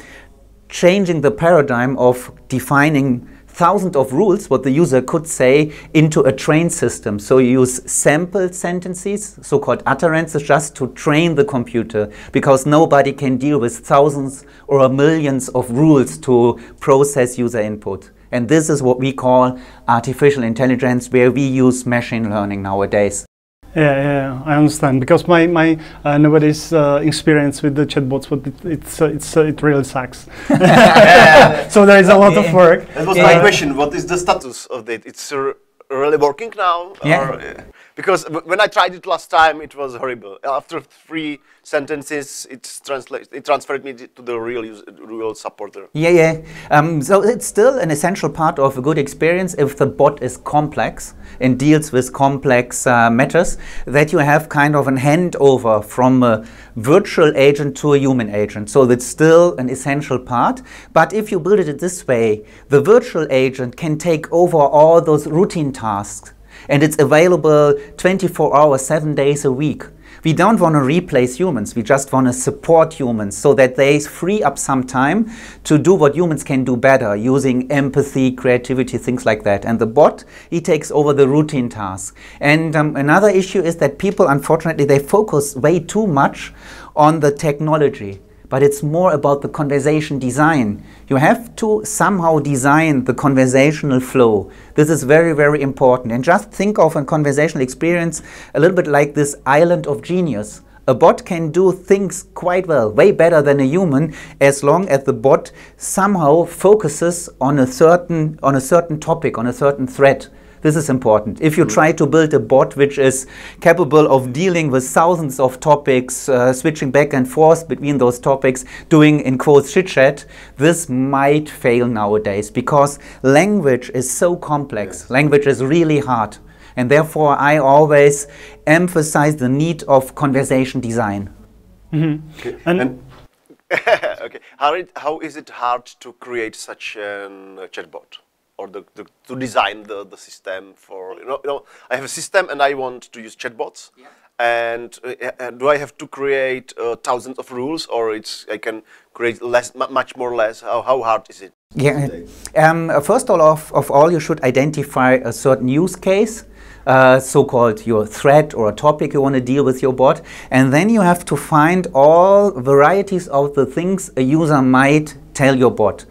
changing the paradigm of defining thousands of rules what the user could say into a train system. So you use sample sentences, so-called utterances, just to train the computer because nobody can deal with thousands or millions of rules to process user input. And this is what we call artificial intelligence, where we use machine learning nowadays. Yeah, yeah, I understand because my my uh, nowadays uh, experience with the chatbots, but it, it's uh, it's uh, it really sucks. so there is a lot of work. That was my question. What is the status of it? It's really working now? Yeah. Or, because when I tried it last time, it was horrible. After three sentences, it translates. It transferred me to the real use, real supporter. Yeah, yeah. Um, so it's still an essential part of a good experience if the bot is complex and deals with complex uh, matters. That you have kind of an handover from a virtual agent to a human agent. So that's still an essential part. But if you build it this way, the virtual agent can take over all those routine tasks and it's available 24 hours, seven days a week. We don't want to replace humans, we just want to support humans so that they free up some time to do what humans can do better using empathy, creativity, things like that. And the bot, he takes over the routine tasks. And um, another issue is that people, unfortunately, they focus way too much on the technology but it's more about the conversation design. You have to somehow design the conversational flow. This is very, very important. And just think of a conversational experience a little bit like this island of genius. A bot can do things quite well, way better than a human, as long as the bot somehow focuses on a certain on a certain topic, on a certain thread. This is important. If you try to build a bot which is capable of dealing with thousands of topics, uh, switching back and forth between those topics, doing in quotes chit chat, this might fail nowadays because language is so complex. Yes. Language is really hard. And therefore, I always emphasize the need of conversation design. Mm-hmm. Okay. And, and okay, how, it, how is it hard to create such a chatbot? Or the, the, to design the, the system for you know, you know I have a system and I want to use chatbots. Yeah. and uh, do I have to create uh, thousands of rules or it's I can create less much more less? How, how hard is it? Yeah. Um, first of all of, of all you should identify a certain use case uh, so-called your threat or a topic you want to deal with your bot. And then you have to find all varieties of the things a user might tell your bot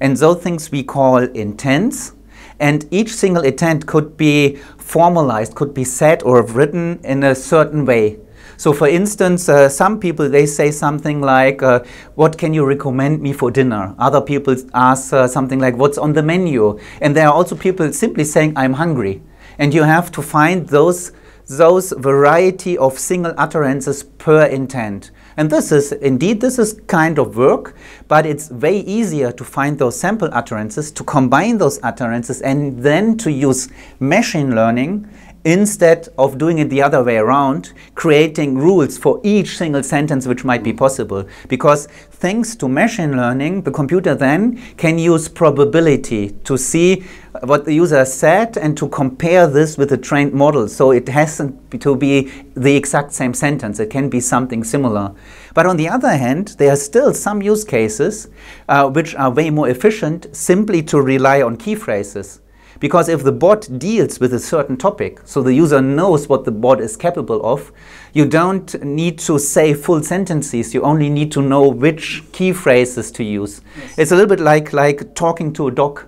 and those things we call intents. And each single intent could be formalized, could be said or written in a certain way. So, for instance, uh, some people they say something like, uh, "What can you recommend me for dinner?" Other people ask uh, something like, "What's on the menu?" And there are also people simply saying, "I'm hungry." And you have to find those those variety of single utterances per intent. And this is, indeed, this is kind of work, but it's way easier to find those sample utterances, to combine those utterances, and then to use machine learning instead of doing it the other way around, creating rules for each single sentence which might be possible. Because thanks to machine learning, the computer then can use probability to see what the user said and to compare this with a trained model. So it hasn't to be the exact same sentence, it can be something similar. But on the other hand, there are still some use cases uh, which are way more efficient simply to rely on key phrases. Because if the bot deals with a certain topic, so the user knows what the bot is capable of, you don't need to say full sentences, you only need to know which key phrases to use. Yes. It's a little bit like, like talking to a dog.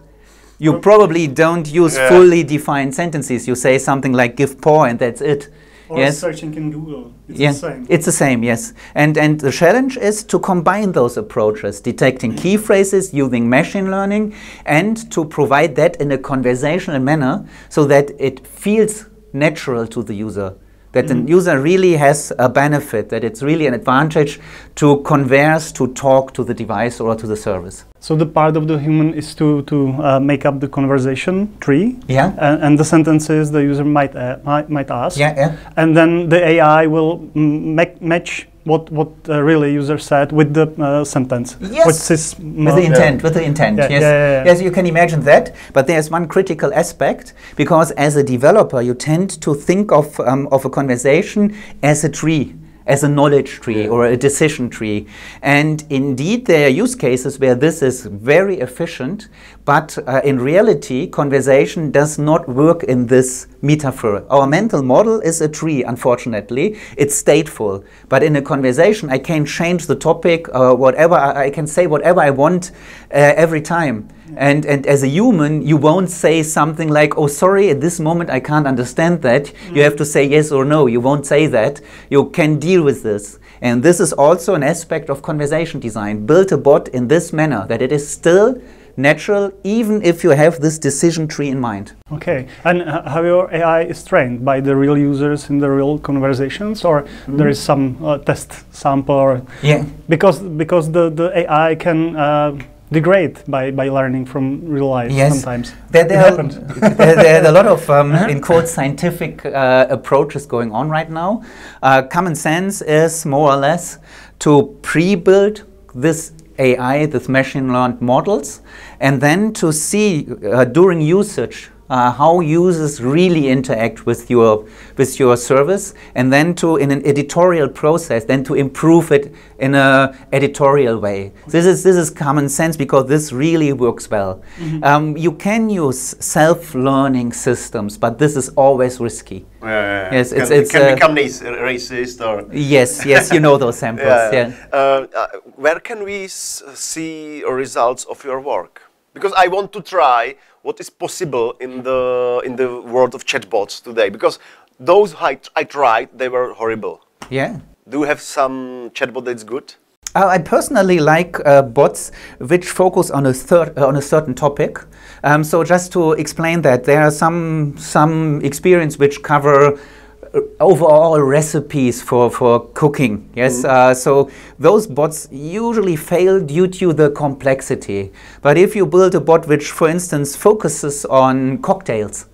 You probably don't use yeah. fully defined sentences. You say something like give paw and that's it. Or yes. searching in Google. It's Yeah, the same. It's the same, yes. And and the challenge is to combine those approaches, detecting key mm. phrases using machine learning, and to provide that in a conversational manner so that it feels natural to the user. That the mm. user really has a benefit, that it's really an advantage to converse, to talk to the device or to the service. So the part of the human is to to uh, make up the conversation tree. Yeah. And, and the sentences the user might uh, might, might ask. Yeah, yeah. And then the AI will make, match what what uh, really user said with the uh, sentence. Yes. With the intent, with the intent, Yeah, yes. yeah, yeah, yeah. Yes, you can imagine that, but there's one critical aspect because as a developer, you tend to think of, um, of a conversation as a tree. As a knowledge tree or a decision tree. And indeed, there are use cases where this is very efficient, but uh, in reality, conversation does not work in this metaphor. Our mental model is a tree, unfortunately. It's stateful. But in a conversation, I can change the topic, uh, whatever, I, I can say whatever I want uh, every time. And, and as a human, you won't say something like, oh, sorry, at this moment I can't understand that. You have to say yes or no. You won't say that. You can deal with this. And this is also an aspect of conversation design. Build a bot in this manner that it is still natural, even if you have this decision tree in mind. Okay. And uh, how your AI is trained by the real users in the real conversations, or there is some uh, test sample, or Yeah. because because the the AI can. Uh, degrade by, by learning from real life Yes. sometimes. There, there, are, there, there are a lot of, um, in quote, scientific uh, approaches going on right now. Uh, common sense is more or less to pre-build this AI, this machine learned models, and then to see uh, during usage uh, how users really interact with your with your service, and then to in an editorial process, then to improve it in a editorial way. This is this is common sense because this really works well. Um, you can use self-learning systems, but this is always risky. Yeah, Yes, can, it's- it's, can uh, become racist or Yes, yes, you know those samples. yeah. Uh, uh, where can we s- see results of your work? Because I want to try what is possible in the in the world of chatbots today. Because those I, I tried, they were horrible. Yeah. Do you have some chatbot that's good? Uh, I personally like uh, bots which focus on a third, uh, on a certain topic. Um, so just to explain that, there are some some experience which cover overall recipes for, for cooking. Yes, uh, so those bots usually fail due to the complexity. But if you build a bot which, for instance, focuses on cocktails,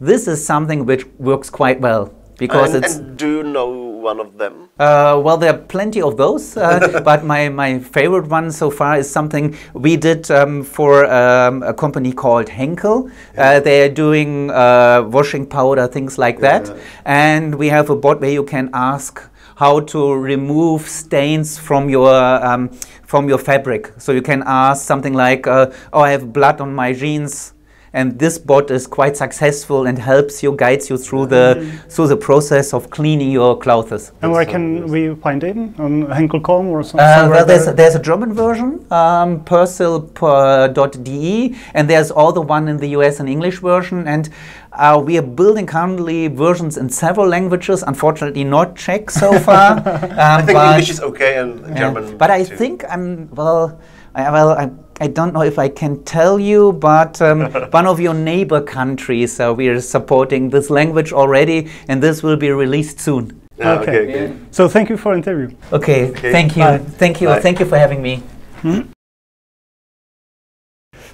this is something which works quite well because and, it's and do you know one of them? uh, well, there are plenty of those, uh, but my, my favorite one so far is something we did um, for um, a company called Henkel. Uh, they're doing uh, washing powder, things like that. And we have a bot where you can ask how to remove stains from your um, from your fabric. So you can ask something like, uh, "Oh, I have blood on my jeans." And this bot is quite successful and helps you, guides you through the through the process of cleaning your clothes. And where can we find it? On Henkel.com or some, Uh, somewhere well, there's a, there's a German version, um, persil.de, and there's all the one in the US and English version. And uh, we are building currently versions in several languages. Unfortunately, not Czech so far. Um, I think but- English is okay and yeah, German. But I too. think I'm well. I, well, I, I don't know if I can tell you, but um, one of your neighbor countries, uh, we are supporting this language already, and this will be released soon. Yeah, Okay. okay, okay. So thank you for interview. Okay, Okay. thank you, Bye. thank you, Bye. thank you for having me.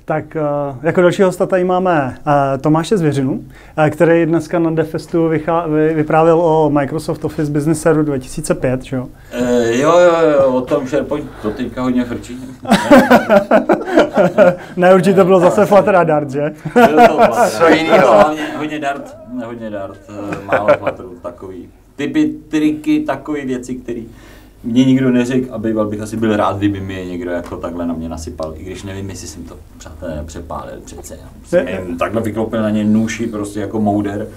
Tak uh, jako dalšího hosta tady máme uh, Tomáše Zvěřinu, uh, který dneska na Defestu vychá, vy, vyprávěl o Microsoft Office Business Seru 2005, že jo? E, jo, jo, jo, o tom SharePoint to teďka hodně frčí. ne, určitě bylo zase Flutter Dart, že? Bylo to. Co to hlavně hodně dart, hodně dart, eh, málo Flutteru, takový typy, triky, takové věci, které mě nikdo neřekl a býval bych asi byl rád, kdyby mi je někdo jako takhle na mě nasypal, i když nevím, jestli jsem to přátelé přepálil přece. Já jsem jen takhle vyklopil na ně nůši prostě jako mouder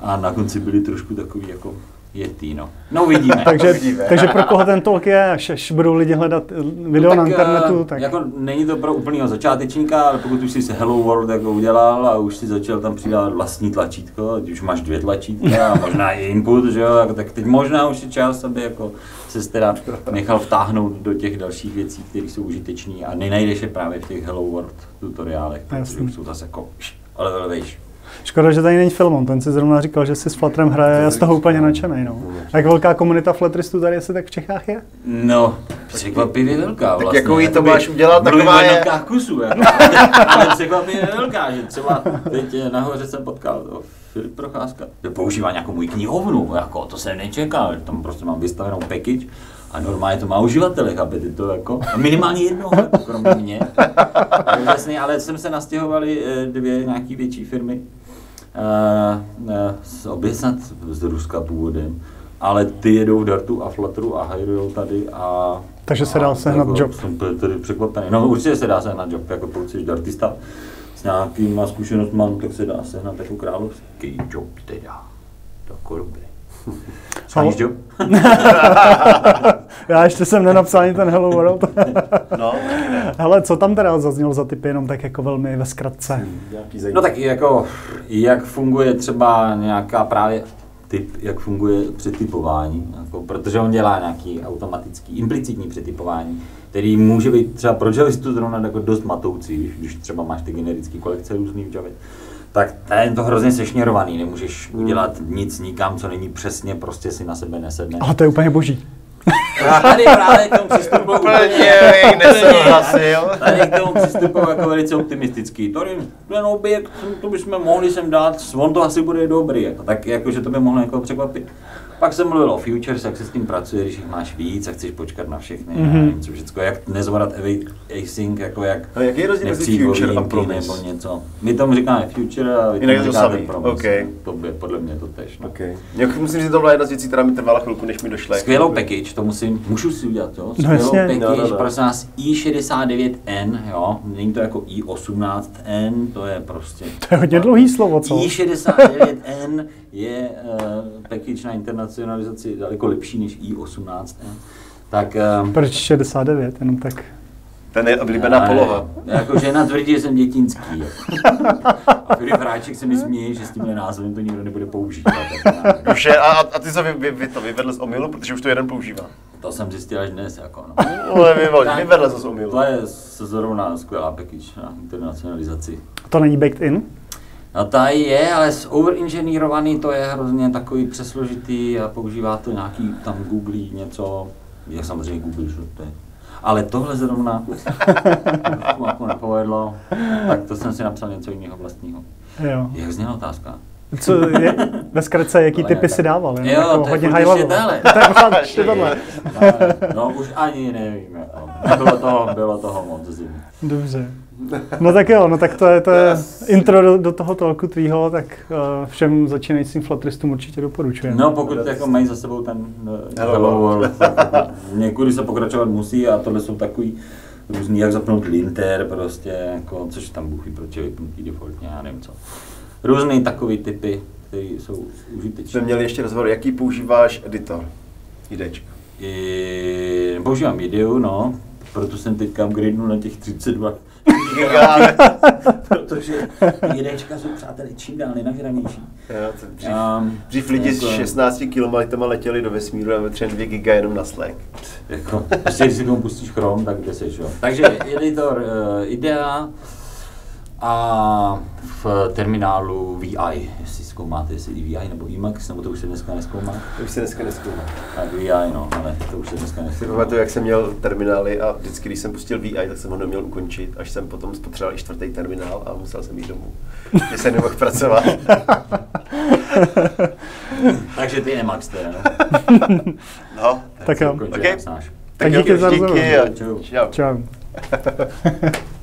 a na konci byli trošku takový jako je tý, no. No uvidíme. takže, Uvidíme. takže pro koho ten talk je, až, až budou lidi hledat eh, video na tak, internetu, eh, tak Jako není to pro úplného začátečníka, ale pokud už jsi se Hello World jako udělal a už si začal tam přidávat vlastní tlačítko, ať už máš dvě tlačítka a možná i input, že jo, jako, tak teď možná už je čas, aby jako se teda nechal vtáhnout do těch dalších věcí, které jsou užitečné a nenajdeš je právě v těch Hello World tutoriálech, protože jsou zase jako, ale, víš, škoda, že tady není Filmon, ten si zrovna říkal, že si s Flutterem hraje, já z toho úplně nadšený, no. Jak velká komunita Flutteristů tady asi tak v Čechách je? No, překvapivě velká vlastně. jakou jí to máš udělat, taková je- jednotkách kusů, jako. ale překvapivě velká, že třeba teď nahoře jsem potkal to, Filip Procházka, že používá nějakou můj knihovnu, jako to jsem nečekal, že tam prostě mám vystavenou package a normálně to má uživatele, chápete to jako, a minimálně jednoho, jako kromě mě. Úžasný, ale jsem se nastěhovali eh, dvě nějaký větší firmy, obě snad z Ruska původem, ale ty jedou v Dartu a Flutteru a hajrujou tady a... Takže se dá sehnat jako job. Jsem tady- tady překvapený. No určitě se dá sehnat job, jako pokud jsi dartista s nějakýma zkušenostmi, tak se dá sehnat jako královský job teda. Jako dobrý. Sháníš job? Já ještě jsem nenapsal ani ten Hello World. No, Hele, co tam teda zaznělo za typy, jenom tak jako velmi ve zkratce. nějaký No tak jako, jak funguje třeba nějaká právě typ, jak funguje přetypování, jako, protože on dělá nějaký automatický, implicitní přetypování, který může být třeba pro javistu zrovna jako dost matoucí, když, když třeba máš ty generické kolekce různý v Javě. Tak je to hrozně sešněrovaný, nemůžeš udělat nic nikam, co není přesně, prostě si na sebe nesedne. Ale to je úplně boží. A tady právě k tomu přistupuji Úplně nesouhlasil. Tady k tomu přistupuji jako velice optimistický. Tady ten objekt, to bychom mohli sem dát, on to asi bude dobrý. Jako, tak jakože to by mohlo jako překvapit. Pak jsem mluvil o futures, jak se s tím pracuje, když jich máš víc a chceš počkat na všechny, mm-hmm. nevím, co všechno, jak nezvorat async, jako jak A jaký je rozdíl mezi future a promise? nebo něco. My tomu říkáme future a vy Jinak tomu to říkáte samý, promise. OK. To bude podle mě to tež. No. Okay. Jak musím říct, že to byla jedna z věcí, která mi trvala chvilku, než mi došla. Skvělou package, to musím, můžu si udělat, jo? No Skvělou jasně. package, No, no, no. prosím nás, i69N, jo? Není to jako i18N, to je prostě... To je hodně dlouhý slovo, co? i69N je uh, package na internacionalizaci daleko lepší než i18N. Tak... Uh, Proč 69, jenom tak. Ten je oblíbená poloha. Jako žena tvrdí, že jsem dětinský. A Filip Hráček se mi směje, že s tímhle názvem to nikdo nebude používat. Je, a, a ty se vy, vy, vy to vyvedl z omylu, protože už to jeden používá. to jsem zjistil až dnes. Jako, no. Ale vyvedl, Tak, vyvedl z omylu. To je s- zrovna skvělá package na internacionalizaci. To není baked in? No tady je, ale overinženýrovaný to je hrozně takový přesložitý a používá to nějaký tam Google něco, je samozřejmě Google, že to je. Ale tohle zrovna jako nepovedlo, tak to jsem si napsal něco jiného vlastního. Jo. Jak zněla otázka? Co je, ve zkratce, jaký typy si dával? Jo, jako to je hodně high level. To je tohle. No už ani nevím, jako. Bylo toho, bylo toho moc zim. Dobře. No tak jo, no tak to je, to je intro do, do toho talku tvýho, tak uh, všem začínajícím flatristům určitě doporučuji. No pokud jako mají za sebou ten uh, Hello Hello World. Někudy se pokračovat musí a tohle jsou takový různý, jak zapnout linter prostě, jako, což tam ví, proč je vypnutý defaultně, já nevím co. Různý takový typy, které jsou Jsme užitečné. měli ještě rozhovor, jaký používáš editor? IDčko. I, používám ideu, no, proto jsem teďka upgradenul na těch 32 Giga. Protože jedečka jsou přátelé čím dál nenažranější. Um, dřív lidi s jako- 16 km letěli do vesmíru a vytřeli 2 giga jenom na Slack. Jako, prostě když si tomu pustíš Chrome, tak kde seš, jo. Takže editor uh, IDEA a v terminálu VI, jestli zkoumáte, jestli i VI nebo Emacs, nebo to už se dneska neskoumá. To už se dneska neskoumá. Tak VI, no, ale to už se dneska neskoumá. pamatuju, jak jsem měl terminály a vždycky, když jsem pustil VI, tak jsem ho neměl ukončit, až jsem potom spotřeboval i čtvrtý terminál a musel jsem jít domů. Že jsem nemohl pracovat. Takže ty Emacs teda, no. No, Tak jo. Ukončil Okay. Náš. Tak díky za rozhovor. díky a Čau. čau. Čau.